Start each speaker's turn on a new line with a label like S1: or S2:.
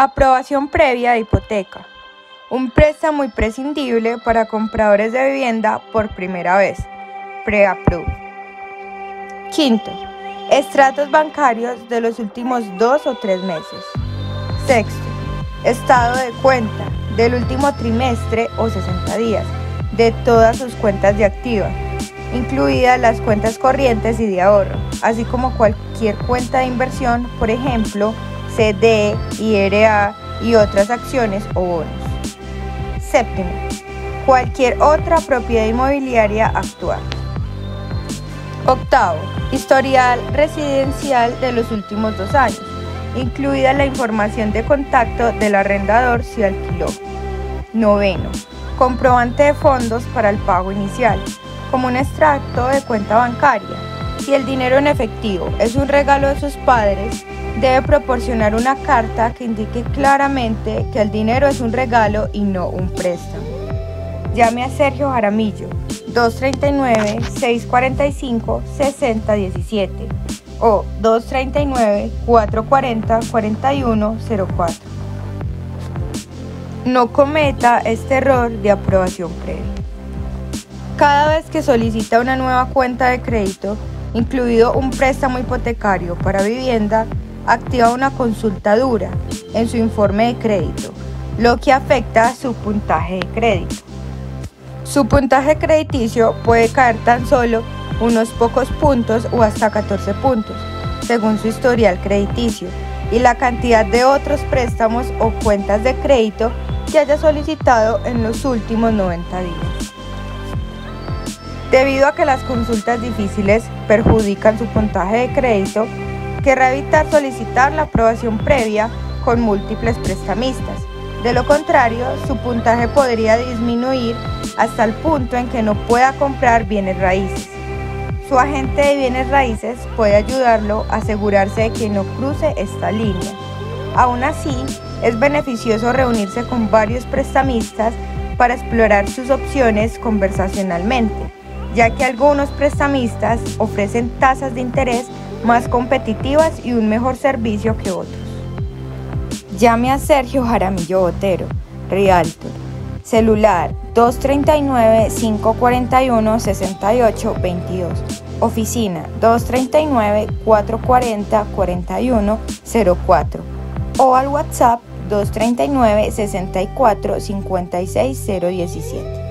S1: Aprobación previa de hipoteca. Un préstamo imprescindible para compradores de vivienda por primera vez. Pre-approve. Quinto. Estratos bancarios de los últimos dos o tres meses. Sexto. Estado de cuenta del último trimestre o 60 días de todas sus cuentas de activa, incluidas las cuentas corrientes y de ahorro, así como cualquier cuenta de inversión, por ejemplo, CD, IRA y otras acciones o bonos. Séptimo, cualquier otra propiedad inmobiliaria actual. Octavo, historial residencial de los últimos dos años, incluida la información de contacto del arrendador si alquiló. Noveno, comprobante de fondos para el pago inicial, como un extracto de cuenta bancaria. Si el dinero en efectivo es un regalo de sus padres, debe proporcionar una carta que indique claramente que el dinero es un regalo y no un préstamo. Llame a Sergio Jaramillo 239-645-6017 o 239-440-4104. No cometa este error de aprobación previa. Cada vez que solicita una nueva cuenta de crédito, incluido un préstamo hipotecario para vivienda, activa una consulta dura en su informe de crédito, lo que afecta su puntaje de crédito. Su puntaje crediticio puede caer tan solo unos pocos puntos o hasta 14 puntos, según su historial crediticio y la cantidad de otros préstamos o cuentas de crédito que haya solicitado en los últimos 90 días. Debido a que las consultas difíciles perjudican su puntaje de crédito, querrá evitar solicitar la aprobación previa con múltiples prestamistas. De lo contrario, su puntaje podría disminuir hasta el punto en que no pueda comprar bienes raíces. Su agente de bienes raíces puede ayudarlo a asegurarse de que no cruce esta línea. Aún así, es beneficioso reunirse con varios prestamistas para explorar sus opciones conversacionalmente, ya que algunos prestamistas ofrecen tasas de interés más competitivas y un mejor servicio que otros. Llame a Sergio Jaramillo Botero, Realtor. Celular 239-541-6822. Oficina 239-440-4104. O al WhatsApp 239 64 56 017.